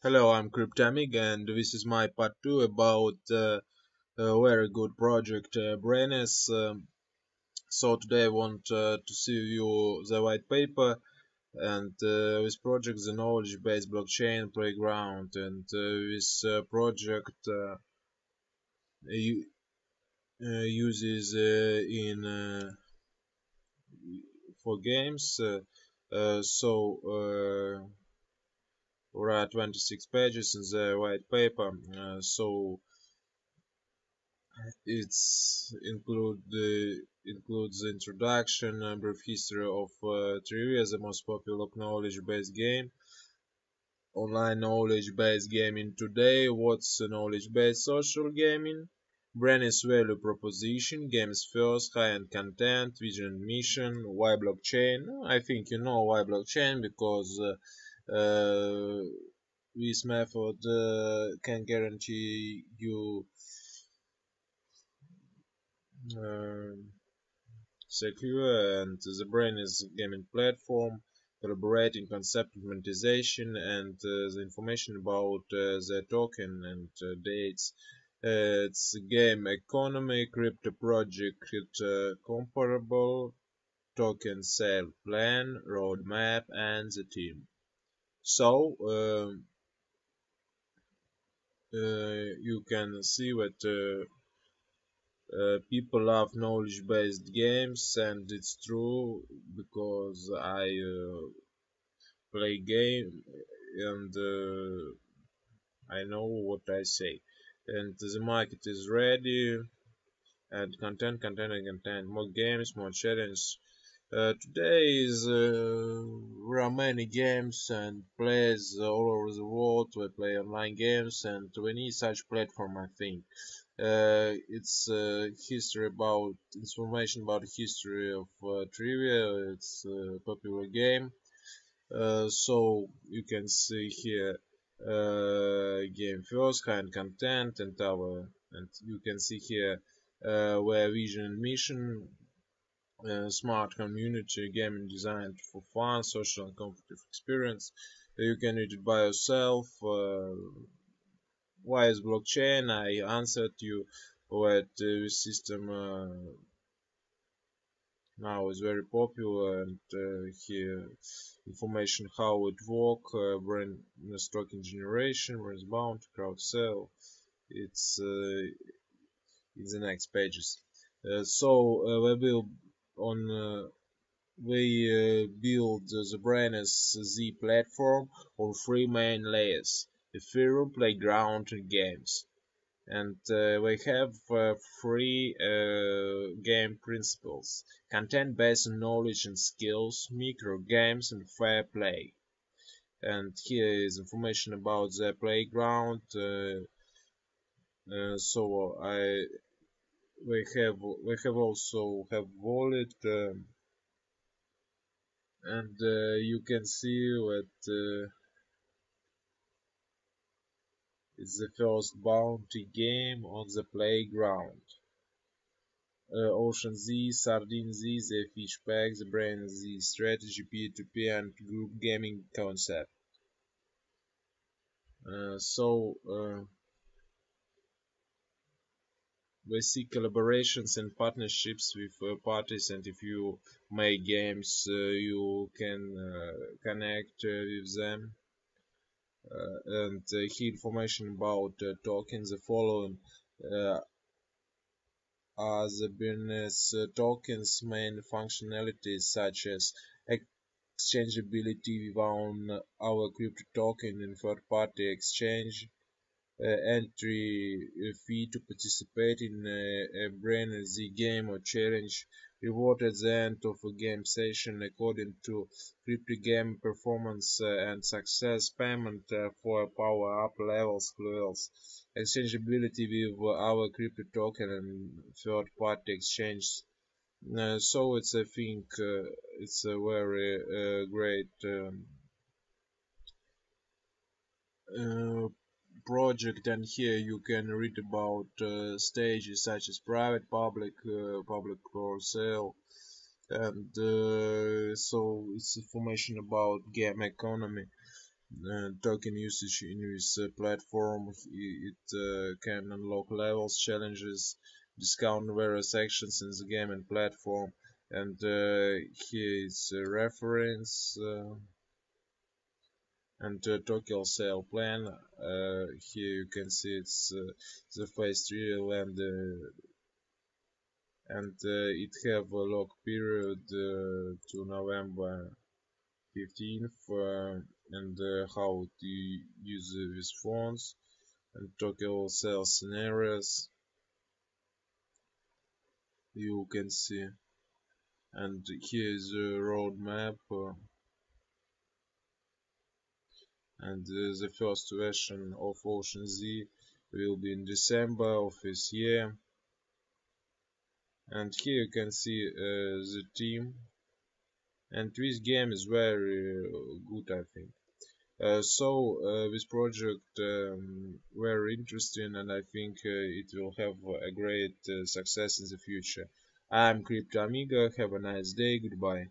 Hello, I'm Cryptamic, and this is my part 2 about uh, a very good project, uh, BrainerZ. Um, so today I want uh, to see you the white paper and uh, this project, the knowledge-based blockchain playground, and uh, this uh, project uh, uses in for games. so are 26 pages in the white paper uh, so it's include includes the introduction and brief history of uh, Trivia, the most popular knowledge-based game. Online knowledge-based gaming today. What's knowledge-based social gaming? BrainerZ value proposition, games first, high-end content, vision and mission, why blockchain? I think you know why blockchain because uh, this method uh, can guarantee you uh, secure and the BrainerZ gaming platform collaborating concept monetization and uh, the information about uh, the token and uh, dates. Uh, it's game economy, crypto project comparable, token sale plan, roadmap, and the team. So um, uh, you can see that uh, uh, people love knowledge-based games and it's true because I uh, play game and uh, I know what I say. And the market is ready and content content and content. More games more challenge uh, today is uh, there are many games and players all over the world to play online games and we need such platform I think. Uh, it's uh, history about information about history of uh, trivia. It's a popular game. Uh, so you can see here game first, kind content and our and you can see here where vision and mission uh, smart community gaming designed for fun, social, and comfortable experience. You can read it by yourself. Uh, why is blockchain? I answered you that this system uh, now is very popular and uh, here information how it work, uh, brain token generation, brain bound, crowd sale. It's in the next pages. So we will on uh, we uh, build the BrainerZ platform on three main layers: Ethereum, Playground, and Games. And uh, we have three game principles: content based knowledge and skills, micro games, and fair play. And here is information about the playground. So I we have we have also have wallet um, and uh, you can see that uh, the first bounty game on the playground. Uh, Ocean Z, Sardine Z, the Fish Pack, the Z, Strategy, P2P, and Group Gaming concept. Uh, so uh, we see collaborations and partnerships with uh, parties and if you make games uh, you can uh, connect uh, with them uh, and uh, key information about tokens the following are the business tokens main functionalities such as exchangeability within our crypto token in third party exchange entry fee to participate in a, a BrainerZ game or challenge. Reward at the end of a game session according to crypto game performance uh, and success payment uh, for power up levels levels. Exchangeability with our crypto token and third party exchange uh, so it's I think uh, it's a very uh, great um, project and here you can read about uh, stages such as private, public, uh, public for sale and uh, so it's information about game economy uh, token usage in this uh, platform. It uh, can unlock levels, challenges, discount various actions in the game and platform. And here is a reference and uh, token sale plan. Uh, here you can see it's uh, the phase 3 and and it have a lock period to November 15th and uh, how to use these phones and token sales scenarios you can see and here is the roadmap uh, and uh, the first version of Ocean Z will be in December of this year. And here you can see uh, the team. And this game is very good I think. Uh, so uh, this project um, very interesting and I think uh, it will have a great uh, success in the future. I'm Crypto Amiga, have a nice day, goodbye.